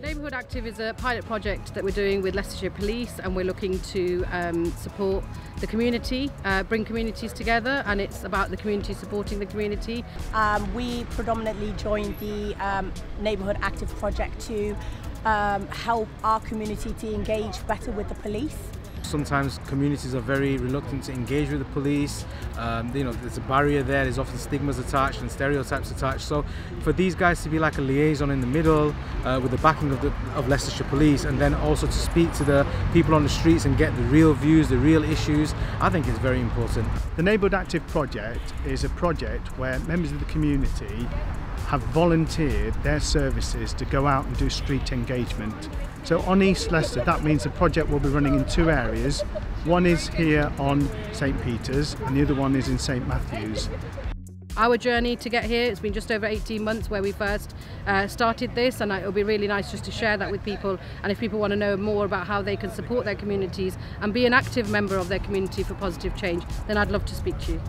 Neighbourhood Active is a pilot project that we're doing with Leicestershire Police and we're looking to um, support the community, uh, bring communities together and it's about the community supporting the community. Um, we predominantly joined the um, Neighbourhood Active project to um, help our community to engage better with the police. Sometimes communities are very reluctant to engage with the police. Um, you know, there's a barrier there. There's often stigmas attached and stereotypes attached. So, for these guys to be like a liaison in the middle, uh, with the backing of the of Leicestershire Police, and then also to speak to the people on the streets and get the real views, the real issues, I think is very important. The Neighbourhood Active project is a project where members of the community have volunteered their services to go out and do street engagement. So on East Leicester, that means the project will be running in two areas. One is here on St Peter's and the other one is in St Matthew's. Our journey to get here, it's been just over 18 months where we first uh, started this and it'll be really nice just to share that with people and if people want to know more about how they can support their communities and be an active member of their community for positive change, then I'd love to speak to you.